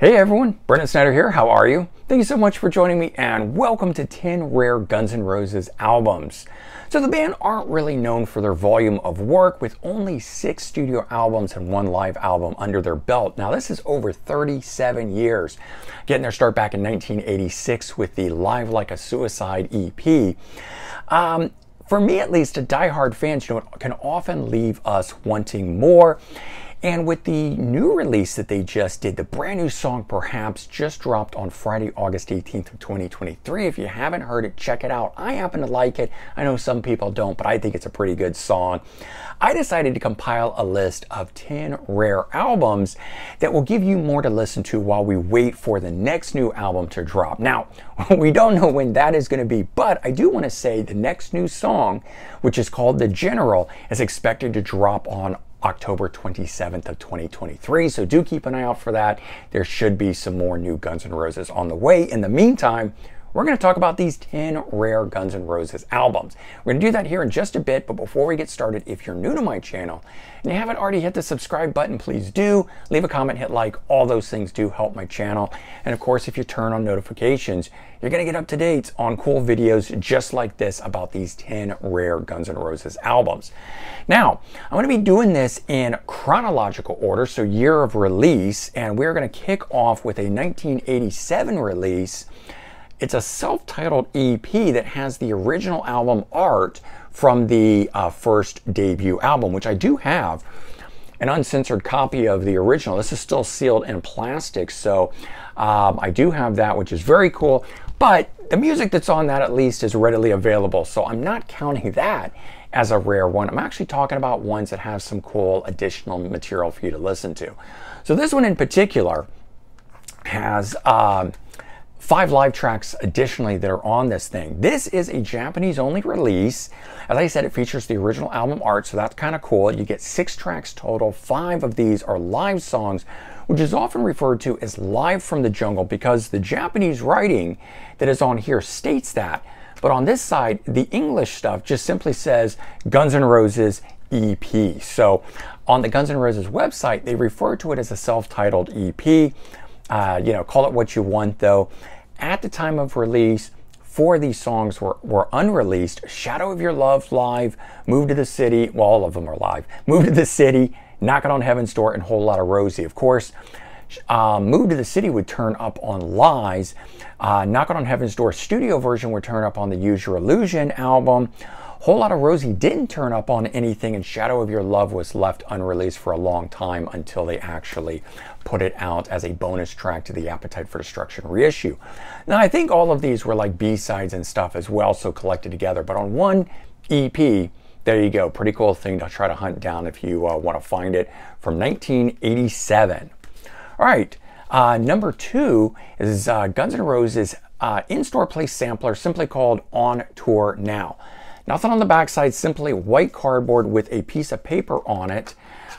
Hey everyone, Brendon Snyder here. How are you? Thank you so much for joining me and welcome to 10 Rare Guns N' Roses albums. So the band aren't really known for their volume of work with only six studio albums and one live album under their belt. Now this is over 37 years, getting their start back in 1986 with the Live Like a Suicide EP. Um, for me at least, a die-hard fans, you know, can often leave us wanting more. And with the new release that they just did, the brand new song Perhaps just dropped on Friday, August 18th of 2023. If you haven't heard it, check it out. I happen to like it. I know some people don't, but I think it's a pretty good song. I decided to compile a list of 10 rare albums that will give you more to listen to while we wait for the next new album to drop. Now, we don't know when that is going to be, but I do want to say the next new song, which is called The General, is expected to drop on October 27th of 2023. So do keep an eye out for that. There should be some more new Guns N' Roses on the way. In the meantime, we're going to talk about these 10 rare Guns N' Roses albums. We're going to do that here in just a bit, but before we get started, if you're new to my channel and you haven't already hit the subscribe button, please do. Leave a comment, hit like, all those things do help my channel. And of course, if you turn on notifications, you're going to get up to date on cool videos just like this about these 10 rare Guns N' Roses albums. Now, I'm going to be doing this in chronological order, so year of release, and we're going to kick off with a 1987 release it's a self-titled EP that has the original album art from the uh, first debut album, which I do have an uncensored copy of the original. This is still sealed in plastic, so um, I do have that, which is very cool. But the music that's on that at least is readily available, so I'm not counting that as a rare one. I'm actually talking about ones that have some cool additional material for you to listen to. So this one in particular has um, five live tracks additionally that are on this thing. This is a Japanese only release. As I said, it features the original album art, so that's kind of cool. You get six tracks total. Five of these are live songs, which is often referred to as live from the jungle because the Japanese writing that is on here states that. But on this side, the English stuff just simply says Guns N' Roses EP. So on the Guns N' Roses website, they refer to it as a self-titled EP. Uh, you know, call it what you want though. At the time of release, four of these songs were, were unreleased. Shadow of Your Love live, Move to the City, well, all of them are live. Move to the City, Knocking on Heaven's Door, and Whole Lot of Rosie. Of course, um, Move to the City would turn up on Lies. Uh, Knocking on Heaven's Door studio version would turn up on the Use Your Illusion album. Whole Lot of Rosie didn't turn up on anything, and Shadow of Your Love was left unreleased for a long time until they actually put it out as a bonus track to the Appetite for Destruction reissue. Now, I think all of these were like B-sides and stuff as well, so collected together, but on one EP, there you go. Pretty cool thing to try to hunt down if you uh, want to find it from 1987. All right, uh, number two is uh, Guns N' Roses uh, in-store play sampler, simply called On Tour Now. Nothing on the backside, simply white cardboard with a piece of paper on it.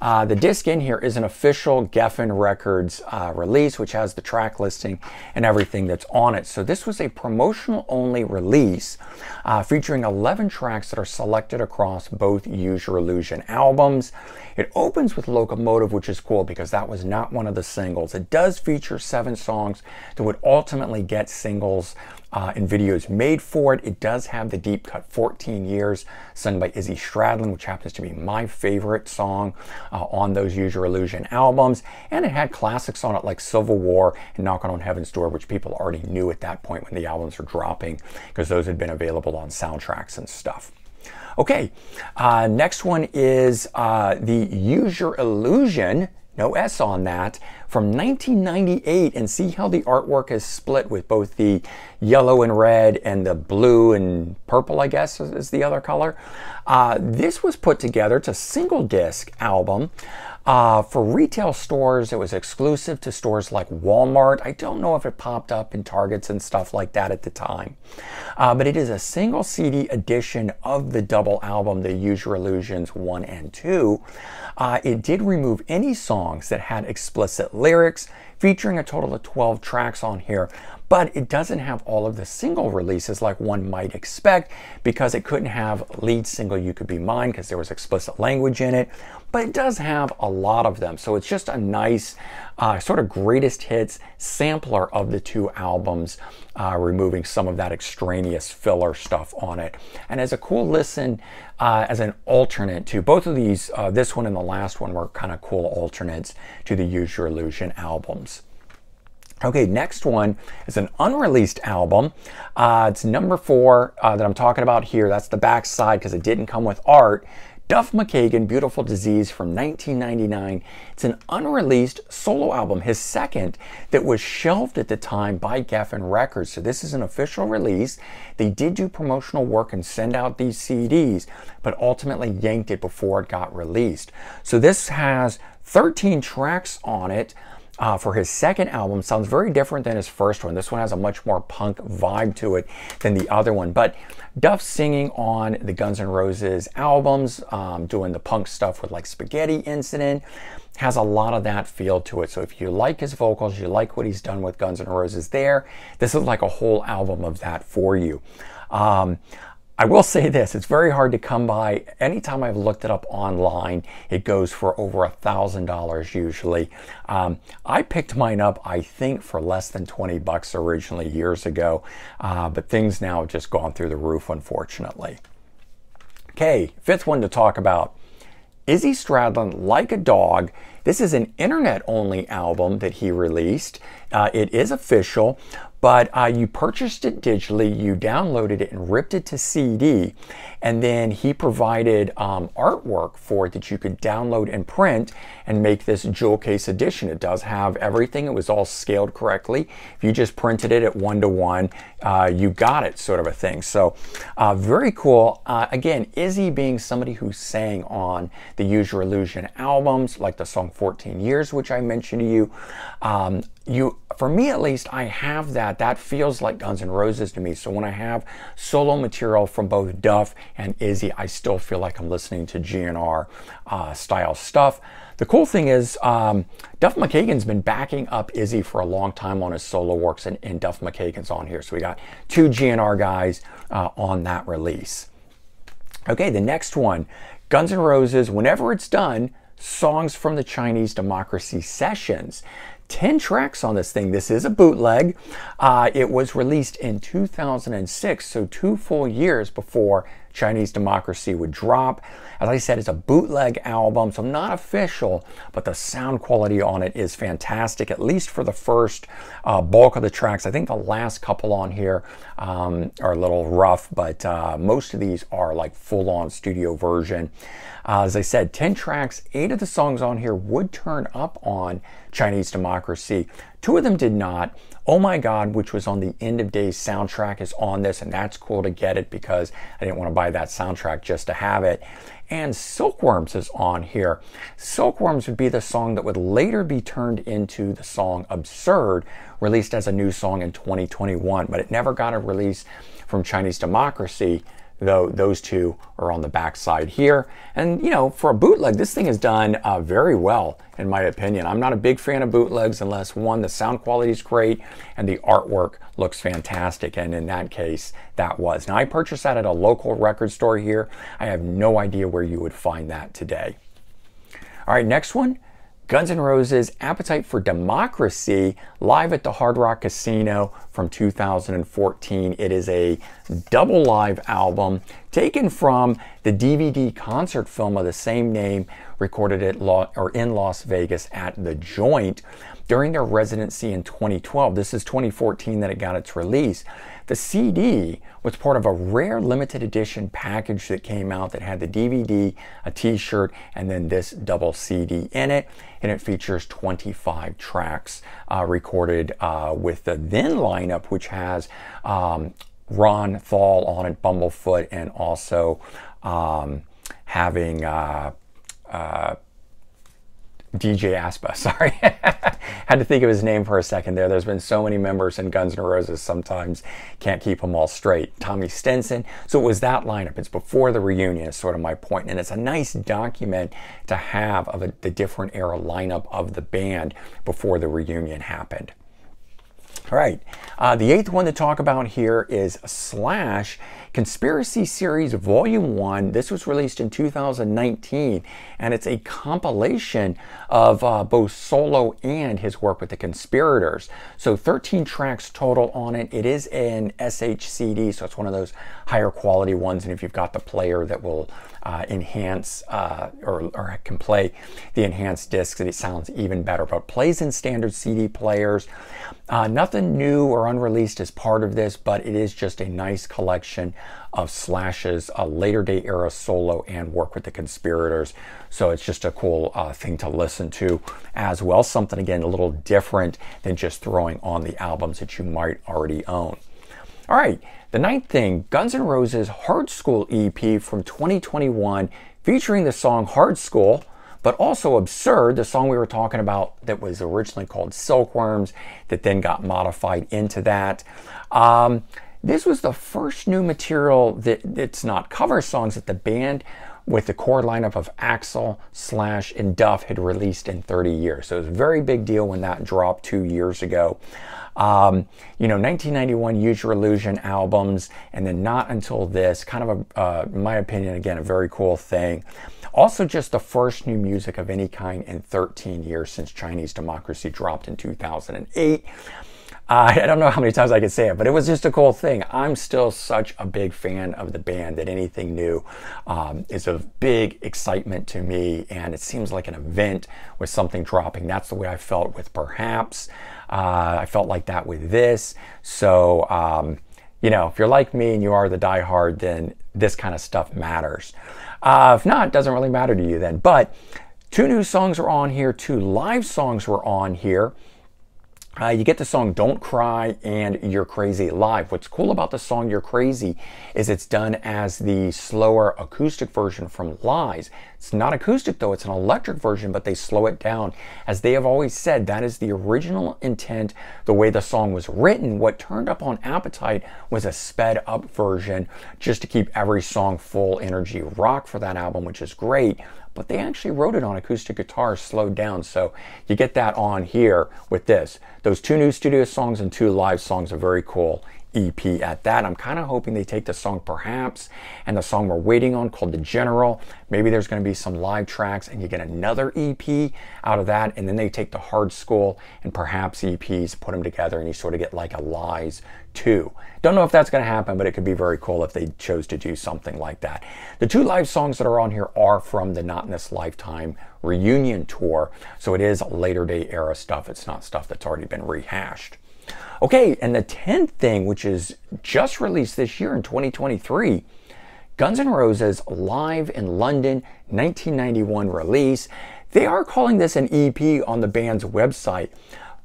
Uh, the disc in here is an official Geffen Records uh, release, which has the track listing and everything that's on it. So this was a promotional only release uh, featuring 11 tracks that are selected across both Use Your Illusion albums. It opens with Locomotive, which is cool because that was not one of the singles. It does feature seven songs that would ultimately get singles uh, and videos made for it. It does have the deep cut 14 Years sung by Izzy Stradlin, which happens to be my favorite song uh, on those Use Your Illusion albums. And it had classics on it like Civil War and Knocking on Heaven's Door, which people already knew at that point when the albums were dropping because those had been available on soundtracks and stuff. Okay, uh, next one is uh, the Use Your Illusion no S on that, from 1998 and see how the artwork is split with both the yellow and red and the blue and purple, I guess is the other color. Uh, this was put together, it's a single disc album. Uh, for retail stores, it was exclusive to stores like Walmart. I don't know if it popped up in Targets and stuff like that at the time. Uh, but it is a single CD edition of the double album, the Your Illusions 1 and 2. Uh, it did remove any songs that had explicit lyrics, featuring a total of 12 tracks on here but it doesn't have all of the single releases like one might expect because it couldn't have lead single You Could Be Mine because there was explicit language in it, but it does have a lot of them. So it's just a nice uh, sort of greatest hits sampler of the two albums, uh, removing some of that extraneous filler stuff on it. And as a cool listen, uh, as an alternate to both of these, uh, this one and the last one were kind of cool alternates to the Use Your Illusion albums. Okay, next one is an unreleased album. Uh, it's number four uh, that I'm talking about here. That's the back side because it didn't come with art. Duff McKagan, Beautiful Disease from 1999. It's an unreleased solo album, his second, that was shelved at the time by Geffen Records. So this is an official release. They did do promotional work and send out these CDs, but ultimately yanked it before it got released. So this has 13 tracks on it uh, for his second album sounds very different than his first one. This one has a much more punk vibe to it than the other one. But Duff singing on the Guns N' Roses albums, um, doing the punk stuff with like Spaghetti Incident, has a lot of that feel to it. So if you like his vocals, you like what he's done with Guns N' Roses there, this is like a whole album of that for you. Um, I will say this, it's very hard to come by. Anytime I've looked it up online, it goes for over a $1,000 usually. Um, I picked mine up, I think, for less than 20 bucks originally years ago, uh, but things now have just gone through the roof, unfortunately. Okay, fifth one to talk about. Izzy Stradlin, Like a Dog. This is an internet only album that he released. Uh, it is official, but uh, you purchased it digitally, you downloaded it and ripped it to CD, and then he provided um, artwork for it that you could download and print and make this jewel case edition. It does have everything, it was all scaled correctly. If you just printed it at one to one, you got it, sort of a thing. So, uh, very cool. Uh, again, Izzy being somebody who sang on the Use Your Illusion albums, like the song 14 Years, which I mentioned to you. Um, you for me at least i have that. That feels like guns n' roses to me. So when i have solo material from both duff and izzy i still feel like i'm listening to gnr uh, style stuff. The cool thing is um, duff mckagan's been backing up izzy for a long time on his solo works and, and duff mckagan's on here. So we got two gnr guys uh, on that release. Okay the next one guns n' roses whenever it's done songs from the chinese democracy sessions 10 tracks on this thing. This is a bootleg. Uh, it was released in 2006, so two full years before Chinese Democracy would drop. As I said, it's a bootleg album, so not official, but the sound quality on it is fantastic, at least for the first uh, bulk of the tracks. I think the last couple on here um, are a little rough, but uh, most of these are like full on studio version. Uh, as I said, 10 tracks, eight of the songs on here would turn up on Chinese Democracy. Two of them did not. Oh My God, which was on the End of Days soundtrack, is on this, and that's cool to get it because I didn't want to buy that soundtrack just to have it. And Silkworms is on here. Silkworms would be the song that would later be turned into the song Absurd, released as a new song in 2021, but it never got a release from Chinese Democracy though those two are on the back side here. And you know, for a bootleg, this thing is done uh, very well, in my opinion. I'm not a big fan of bootlegs unless one, the sound quality is great and the artwork looks fantastic. And in that case, that was. Now, I purchased that at a local record store here. I have no idea where you would find that today. All right, next one Guns N' Roses Appetite for Democracy live at the Hard Rock Casino from 2014. It is a double live album taken from the DVD concert film of the same name recorded at La- or in Las Vegas at the Joint during their residency in 2012. This is 2014 that it got its release. The CD was part of a rare limited edition package that came out that had the DVD, a t shirt, and then this double CD in it. And it features 25 tracks uh, recorded uh, with the then lineup, which has um, Ron Thal on it, Bumblefoot, and also um, having. Uh, uh DJ Ashba, sorry. Had to think of his name for a second there. There's been so many members in Guns N' Roses, sometimes can't keep them all straight. Tommy Stinson. So it was that lineup. It's before the reunion, is sort of my point. And it's a nice document to have of a, the different era lineup of the band before the reunion happened. All right, uh, the eighth one to talk about here is Slash Conspiracy Series Volume 1. This was released in 2019, and it's a compilation of uh, both solo and his work with the Conspirators. So 13 tracks total on it. It is an SHCD, so it's one of those higher quality ones, and if you've got the player that will uh, enhance uh, or, or, can play the enhanced discs, it sounds even better. But plays in standard CD players. Uh, nothing new or unreleased as part of this, but it is just a nice collection of Slash's uh, later day era solo and work with the conspirators. So it's just a cool uh, thing to listen to as well. Something again a little different than just throwing on the albums that you might already own. All right, the ninth thing Guns N' Roses Hard Skool EP from 2021 featuring the song Hard Skool, but also Absurd, the song we were talking about that was originally called Silkworms, that then got modified into that. Um, this was the first new material that it's not cover songs that the band with the core lineup of Axl, Slash, and Duff had released in 30 years. So it was a very big deal when that dropped two years ago. Um, you know, 1991 Use Your Illusion albums, and then not until this, kind of a, uh, my opinion, again, a very cool thing. Also, just the first new music of any kind in 13 years since Chinese Democracy dropped in 2008. Uh, I don't know how many times I could say it, but it was just a cool thing. I'm still such a big fan of the band that anything new um, is of big excitement to me, and it seems like an event with something dropping. That's the way I felt with Perhaps. Uh, I felt like that with this. So, um, you know, if you're like me and you are the diehard, then this kind of stuff matters. Uh, if not, it doesn't really matter to you then. But two new songs are on here, two live songs were on here. Uh, you get the song Don't Cry and You're Crazy live. What's cool about the song You're Crazy is it's done as the slower acoustic version from Lies. It's not acoustic though, it's an electric version, but they slow it down. As they have always said, that is the original intent, the way the song was written. What turned up on Appetite was a sped up version just to keep every song full energy rock for that album, which is great but they actually wrote it on acoustic guitar slowed down. So you get that on here with this. Those two new studio songs and two live songs are very cool. EP at that. I'm kind of hoping they take the song Perhaps and the song we're waiting on called The General. Maybe there's going to be some live tracks and you get another EP out of that. And then they take the Hard Skool and Perhaps EPs, put them together, and you sort of get like a Lies 2. Don't know if that's going to happen, but it could be very cool if they chose to do something like that. The two live songs that are on here are from the Not in This Lifetime reunion tour. So it is later day era stuff. It's not stuff that's already been rehashed. Okay, and the 10th thing, which is just released this year in 2023, Guns N' Roses Live in London 1991 release. They are calling this an EP on the band's website.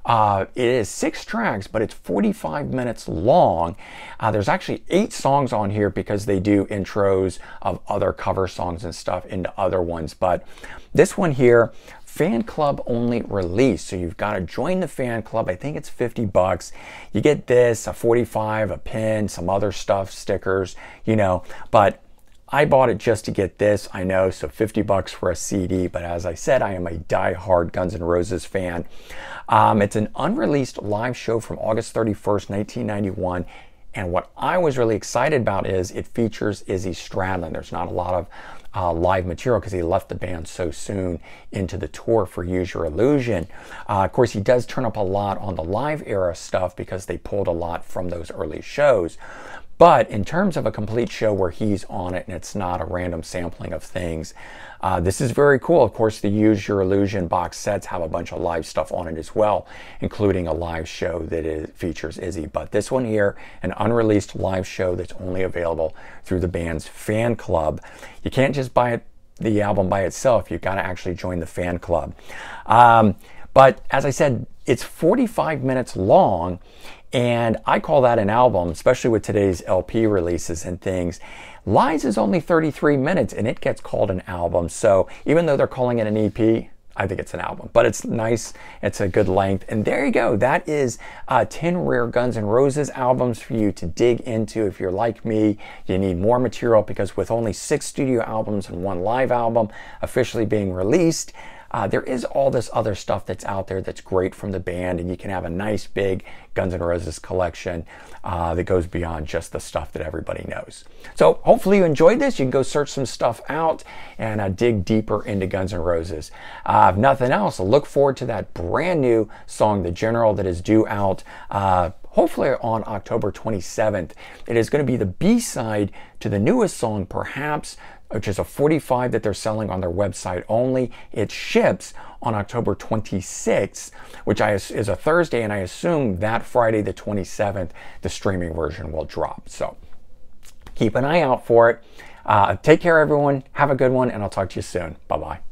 Uh, it is six tracks, but it's 45 minutes long. Uh, there's actually eight songs on here because they do intros of other cover songs and stuff into other ones. But this one here, fan club only release. So you've got to join the fan club. I think it's 50 bucks. You get this, a 45, a pin, some other stuff, stickers, you know, but I bought it just to get this, I know, so 50 bucks for a CD, but as I said, I am a die-hard Guns N' Roses fan. Um, it's an unreleased live show from August 31st, 1991, and what I was really excited about is it features Izzy Stradlin. There's not a lot of uh, live material because he left the band so soon into the tour for Use Your Illusion. Uh, of course, he does turn up a lot on the live era stuff because they pulled a lot from those early shows. But in terms of a complete show where he's on it and it's not a random sampling of things, uh, this is very cool. Of course, the Use Your Illusion box sets have a bunch of live stuff on it as well, including a live show that is, features Izzy. But this one here, an unreleased live show that's only available through the band's fan club. You can't just buy it, the album by itself. You've got to actually join the fan club. Um, but as I said, it's 45 minutes long and I call that an album, especially with today's LP releases and things. Lies is only 33 minutes and it gets called an album. So even though they're calling it an EP, I think it's an album, but it's nice. It's a good length. And there you go. That is uh, 10 rare Guns N' Roses albums for you to dig into. If you're like me, you need more material because with only six studio albums and one live album officially being released, uh, there is all this other stuff that's out there that's great from the band, and you can have a nice big Guns N' Roses collection uh, that goes beyond just the stuff that everybody knows. So hopefully you enjoyed this. You can go search some stuff out and uh, dig deeper into Guns N' Roses. Uh, if nothing else, look forward to that brand new song, The General, that is due out uh, hopefully on October 27th. It is going to be the B side to the newest song, perhaps which is a 45 that they're selling on their website only. It ships on October 26th, which I, is a Thursday, and I assume that Friday, the 27th, the streaming version will drop. So keep an eye out for it. Uh, take care, everyone. Have a good one, and I'll talk to you soon. Bye bye.